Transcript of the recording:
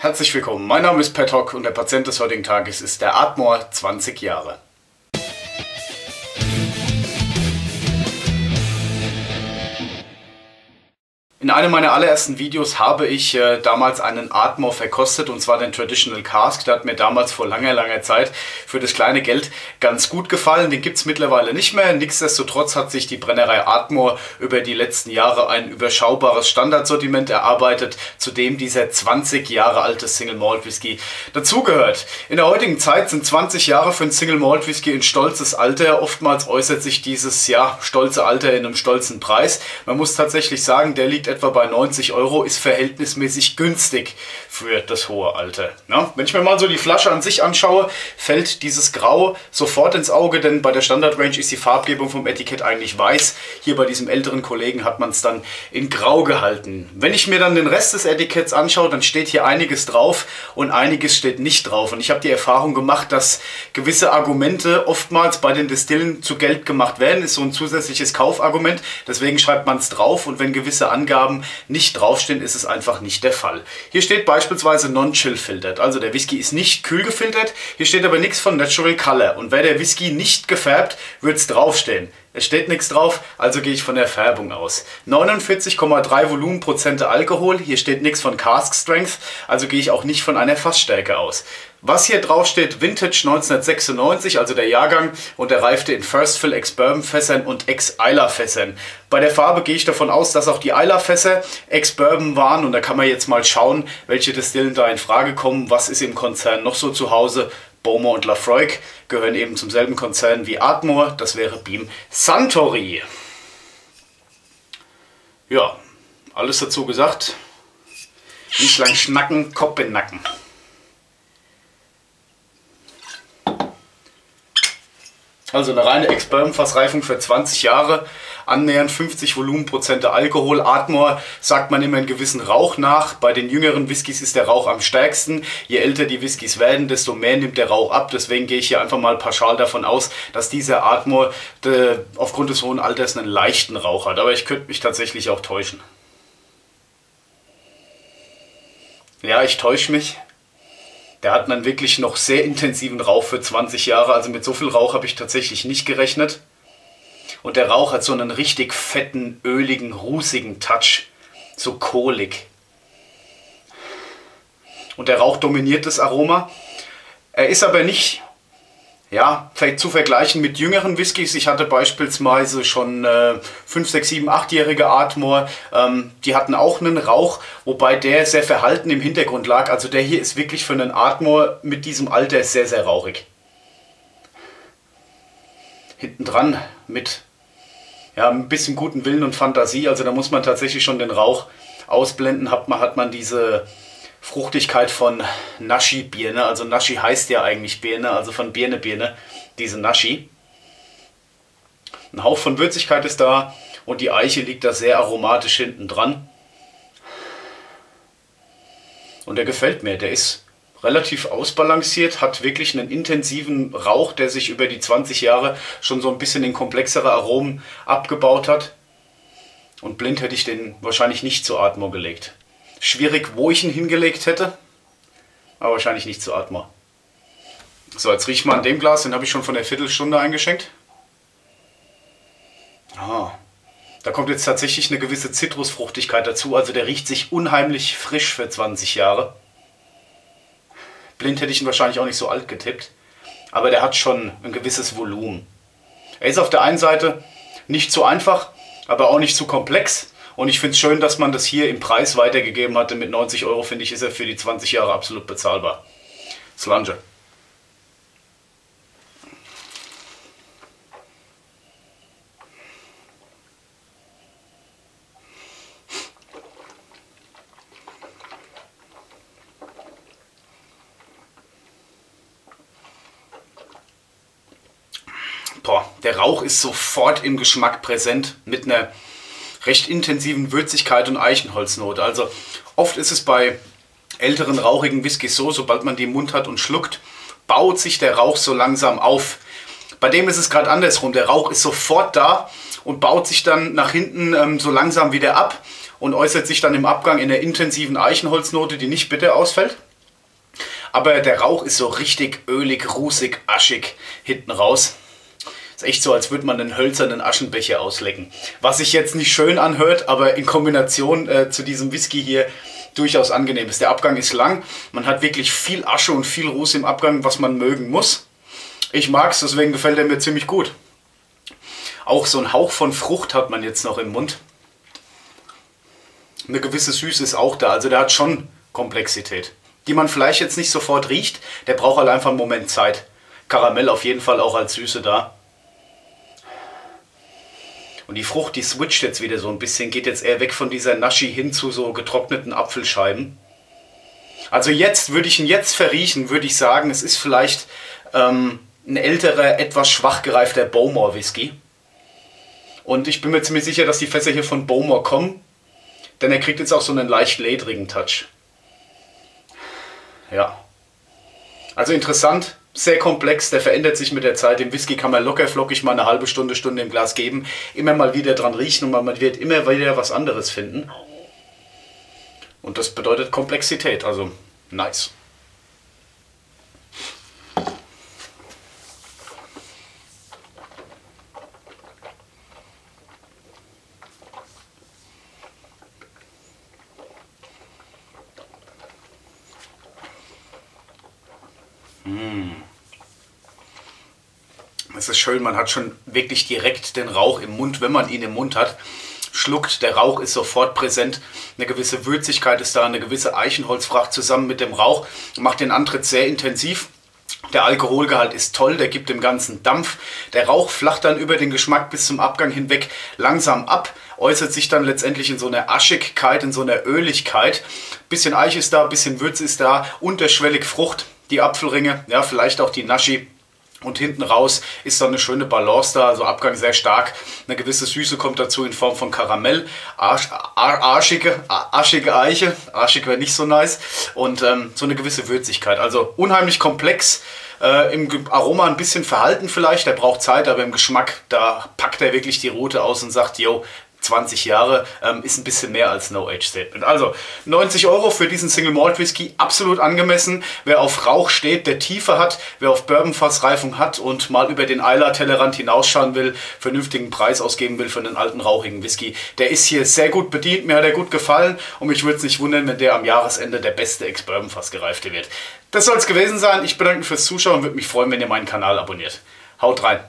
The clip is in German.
Herzlich willkommen, mein Name ist Pat Hock und der Patient des heutigen Tages ist der Atmor, 20 Jahre. In einem meiner allerersten Videos habe ich äh, damals einen Atmor verkostet und zwar den Traditional Cask. Der hat mir damals vor langer, langer Zeit für das kleine Geld ganz gut gefallen. Den gibt es mittlerweile nicht mehr. Nichtsdestotrotz hat sich die Brennerei Atmor über die letzten Jahre ein überschaubares Standardsortiment erarbeitet, zu dem dieser 20 Jahre alte Single Malt Whisky dazugehört. In der heutigen Zeit sind 20 Jahre für einen Single Malt Whisky ein stolzes Alter. Oftmals äußert sich dieses ja, stolze Alter in einem stolzen Preis. Man muss tatsächlich sagen, der liegt etwa bei 90 Euro, ist verhältnismäßig günstig für das hohe Alter. Ja, wenn ich mir mal so die Flasche an sich anschaue, fällt dieses Grau sofort ins Auge, denn bei der Standard Range ist die Farbgebung vom Etikett eigentlich weiß. Hier bei diesem älteren Kollegen hat man es dann in Grau gehalten. Wenn ich mir dann den Rest des Etiketts anschaue, dann steht hier einiges drauf und einiges steht nicht drauf. Und ich habe die Erfahrung gemacht, dass gewisse Argumente oftmals bei den Destillen zu Geld gemacht werden. Ist so ein zusätzliches Kaufargument. Deswegen schreibt man es drauf und wenn gewisse Angaben Angaben nicht draufstehen, ist es einfach nicht der Fall. Hier steht beispielsweise Non-Chill Filtered, also der Whisky ist nicht kühl gefiltert. Hier steht aber nichts von Natural Color und wäre der Whisky nicht gefärbt, wird es draufstehen. Es steht nichts drauf, also gehe ich von der Färbung aus. 49,3 Volumenprozente Alkohol, hier steht nichts von Cask Strength, also gehe ich auch nicht von einer Fassstärke aus. Was hier drauf steht, Vintage 1996, also der Jahrgang, und der reifte in First Fill Ex-Bourbon Fässern und Ex-Isla Fässern. Bei der Farbe gehe ich davon aus, dass auch die Isla Fässer Ex-Bourbon waren und da kann man jetzt mal schauen, welche Destillen da in Frage kommen, was ist im Konzern noch so zu Hause Beaumont und Lafroig gehören eben zum selben Konzern wie Atmor, das wäre Beam Santori. Ja, alles dazu gesagt. Nicht lang schnacken, Kopf in Nacken. Also eine reine Ex-Bourbon-Fassreifung für 20 Jahre annähernd 50 Volumenprozente Alkohol. Atmor sagt man immer einen gewissen Rauch nach. Bei den jüngeren Whiskys ist der Rauch am stärksten. Je älter die Whiskys werden, desto mehr nimmt der Rauch ab. Deswegen gehe ich hier einfach mal pauschal davon aus, dass dieser Atmor de, aufgrund des hohen Alters einen leichten Rauch hat. Aber ich könnte mich tatsächlich auch täuschen. Ja, ich täusche mich. Der hat einen wirklich noch sehr intensiven Rauch für 20 Jahre. Also mit so viel Rauch habe ich tatsächlich nicht gerechnet. Und der Rauch hat so einen richtig fetten, öligen, rußigen Touch. So kohlig. Und der Rauch dominiert das Aroma. Er ist aber nicht ja, zu vergleichen mit jüngeren Whiskys. Ich hatte beispielsweise schon äh, 5, 6, 7, 8-jährige Atmore. Ähm, die hatten auch einen Rauch, wobei der sehr verhalten im Hintergrund lag. Also der hier ist wirklich für einen Atmore mit diesem Alter sehr, sehr rauchig. Hinten dran mit ja, ein bisschen guten Willen und Fantasie. Also da muss man tatsächlich schon den Rauch ausblenden. Hat man, hat man diese Fruchtigkeit von Nashi-Birne. Also Nashi heißt ja eigentlich Birne, also von Birne-Birne, diese Nashi. Ein Hauch von Würzigkeit ist da und die Eiche liegt da sehr aromatisch hinten dran. Und der gefällt mir. Der ist relativ ausbalanciert, hat wirklich einen intensiven Rauch, der sich über die 20 Jahre schon so ein bisschen in komplexere Aromen abgebaut hat. Und blind hätte ich den wahrscheinlich nicht zu Atmo gelegt. Schwierig, wo ich ihn hingelegt hätte, aber wahrscheinlich nicht zu Atmo. So, jetzt rieche ich mal an dem Glas, den habe ich schon von der Viertelstunde eingeschenkt. Ah, da kommt jetzt tatsächlich eine gewisse Zitrusfruchtigkeit dazu, also der riecht sich unheimlich frisch für 20 Jahre. Blind hätte ich ihn wahrscheinlich auch nicht so alt getippt. Aber der hat schon ein gewisses Volumen. Er ist auf der einen Seite nicht zu einfach, aber auch nicht zu komplex. Und ich finde es schön, dass man das hier im Preis weitergegeben hatte. Mit 90 Euro finde ich, ist er für die 20 Jahre absolut bezahlbar. Slunge. Boah, der Rauch ist sofort im Geschmack präsent mit einer recht intensiven Würzigkeit und Eichenholznote. Also oft ist es bei älteren rauchigen Whiskys so, sobald man die im Mund hat und schluckt, baut sich der Rauch so langsam auf. Bei dem ist es gerade andersrum. Der Rauch ist sofort da und baut sich dann nach hinten ähm, so langsam wieder ab und äußert sich dann im Abgang in der intensiven Eichenholznote, die nicht bitter ausfällt. aber der Rauch ist so richtig ölig, rusig, aschig hinten raus. Ist echt so, als würde man einen hölzernen Aschenbecher auslecken. Was sich jetzt nicht schön anhört, aber in Kombination äh, zu diesem Whisky hier durchaus angenehm ist. Der Abgang ist lang, man hat wirklich viel Asche und viel Ruß im Abgang, was man mögen muss. Ich mag es, deswegen gefällt er mir ziemlich gut. Auch so ein Hauch von Frucht hat man jetzt noch im Mund. Eine gewisse Süße ist auch da, also der hat schon Komplexität. Die man vielleicht jetzt nicht sofort riecht, der braucht halt einfach einen Moment Zeit. Karamell auf jeden Fall auch als Süße da. Und die Frucht, die switcht jetzt wieder so ein bisschen, geht jetzt eher weg von dieser Naschi hin zu so getrockneten Apfelscheiben. Also jetzt, würde ich ihn jetzt verriechen, würde ich sagen, es ist vielleicht ähm, ein älterer, etwas schwach gereifter Bowmore Whisky. Und ich bin mir ziemlich sicher, dass die Fässer hier von Bowmore kommen, denn er kriegt jetzt auch so einen leicht ledrigen Touch. Ja. Also interessant, sehr komplex, der verändert sich mit der Zeit. Den Whisky kann man locker flockig mal eine halbe Stunde, Stunde im Glas geben, immer mal wieder dran riechen und man wird immer wieder was anderes finden. Und das bedeutet Komplexität, also nice. Es ist schön, man hat schon wirklich direkt den Rauch im Mund, wenn man ihn im Mund hat. Schluckt, der Rauch ist sofort präsent, eine gewisse Würzigkeit ist da, eine gewisse Eichenholzfracht zusammen mit dem Rauch, macht den Antritt sehr intensiv. Der Alkoholgehalt ist toll, der gibt dem Ganzen Dampf. Der Rauch flacht dann über den Geschmack bis zum Abgang hinweg langsam ab, äußert sich dann letztendlich in so einer Aschigkeit, in so einer Öligkeit. Bisschen Eich ist da, bisschen Würze ist da, unterschwellig Frucht, die Apfelringe, ja, vielleicht auch die Naschi. Und hinten raus ist dann eine schöne Balance da, also Abgang sehr stark. Eine gewisse Süße kommt dazu in Form von Karamell, Arsch, arschige, arschige Eiche, arschig wäre nicht so nice. Und ähm, so eine gewisse Würzigkeit. Also unheimlich komplex. Äh, Im Aroma ein bisschen verhalten vielleicht, der braucht Zeit, aber im Geschmack, da packt er wirklich die Rote aus und sagt, yo, 20 Jahre ähm, ist ein bisschen mehr als No Age Statement. Also 90 Euro für diesen Single Malt Whisky, absolut angemessen. Wer auf Rauch steht, der Tiefe hat, wer auf Bourbonfassreifung hat und mal über den Eiler Tellerrand hinausschauen will, vernünftigen Preis ausgeben will für einen alten rauchigen Whisky, der ist hier sehr gut bedient. Mir hat er gut gefallen und mich würde es nicht wundern, wenn der am Jahresende der beste Ex-Bourbonfass gereifte wird. Das soll es gewesen sein. Ich bedanke mich fürs Zuschauen und würde mich freuen, wenn ihr meinen Kanal abonniert. Haut rein!